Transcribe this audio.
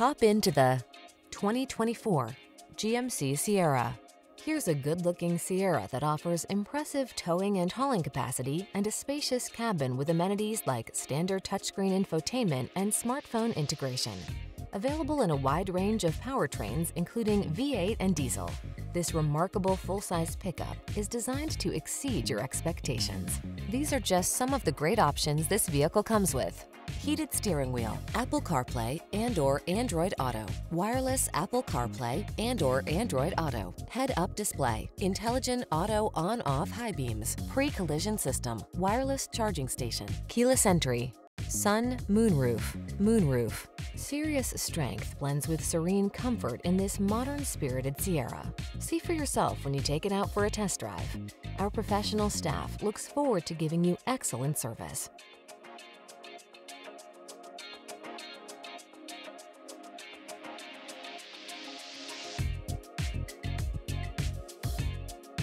Hop into the 2024 GMC Sierra. Here's a good-looking Sierra that offers impressive towing and hauling capacity and a spacious cabin with amenities like standard touchscreen infotainment and smartphone integration. Available in a wide range of powertrains, including V8 and diesel, this remarkable full-size pickup is designed to exceed your expectations. These are just some of the great options this vehicle comes with. Heated steering wheel, Apple CarPlay and or Android Auto, wireless Apple CarPlay and or Android Auto, head-up display, intelligent auto on-off high beams, pre-collision system, wireless charging station, keyless entry, sun, moonroof, moonroof. Serious strength blends with serene comfort in this modern spirited Sierra. See for yourself when you take it out for a test drive. Our professional staff looks forward to giving you excellent service.